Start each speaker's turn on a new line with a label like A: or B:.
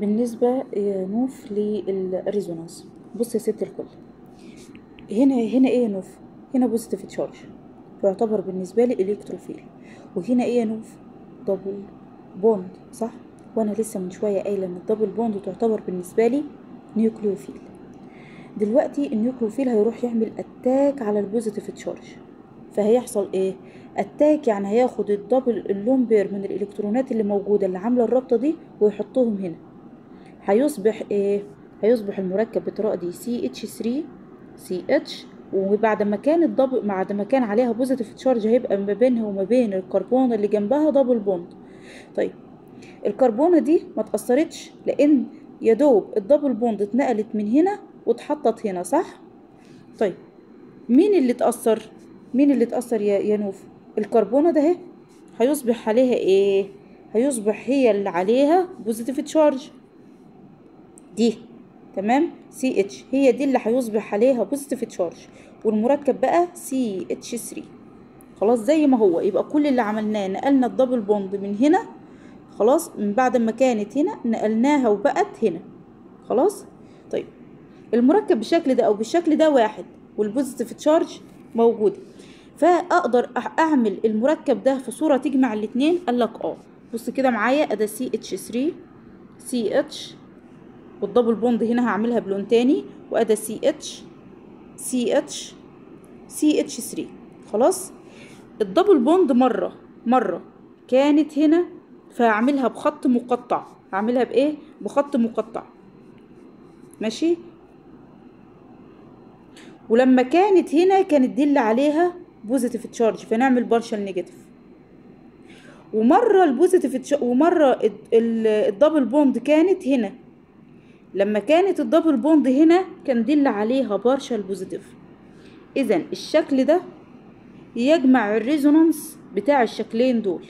A: بالنسبة نوف لل resonance. بص يا ست الكل هنا هنا إيه يا نوف؟ هنا positive charge يعتبر بالنسبة لي electrophile. وهنا إيه يا نوف؟ double bond صح؟ وأنا لسه من شوية قايلة إن ال double bond تعتبر بالنسبة لي nucleophile. دلوقتي ال nucleophile هيروح يعمل attack على ال positive charge فهيحصل إيه؟ attack يعني هياخد ال double ال lone pair من الإلكترونات اللي موجودة اللي عاملة الرابطة دي ويحطهم هنا. هيصبح إيه؟ هيصبح المركب بالطريقة دي سي اتش 3 سي اتش وبعد ما كان ال double بعد ما كان عليها positive charge هيبقى ما بينها وما بين الكربونة اللي جنبها double bond طيب الكربونة دي ما اتاثرتش لأن يا دوب ال double bond اتنقلت من هنا واتحطت هنا صح؟ طيب مين اللي اتاثر مين اللي اتاثر يا يا نوف؟ الكربونة ده اهي. هيصبح عليها إيه؟ هيصبح هي اللي عليها positive charge دي تمام؟ CH هي دي اللي هيصبح عليها positive charge والمركب بقى CH 3 خلاص زي ما هو. يبقى كل اللي عملناه نقلنا ال double bond من هنا خلاص؟ من بعد ما كانت هنا نقلناها وبقت هنا. خلاص؟ طيب. المركب بالشكل ده أو بالشكل ده واحد وال positive charge موجوده فأقدر أعمل المركب ده في صورة تجمع الاتنين قال لك آه. بص كده معايا ادا سي اتش 3 سي اتش وال double bond هنا هعملها بلون تاني وادا سي اتش سي اتش سي اتش 3 خلاص؟ ال double bond مرة مرة. كانت هنا فهعملها بخط مقطع. هعملها بإيه؟ بخط مقطع. ماشي؟ ولما كانت هنا كانت دي اللي عليها positive charge فنعمل partial negative ومرة ال positive ومرة ال double bond كانت هنا. لما كانت ال double bond هنا كان اللي عليها partial positive اذا الشكل ده يجمع ال resonance بتاع الشكلين دول.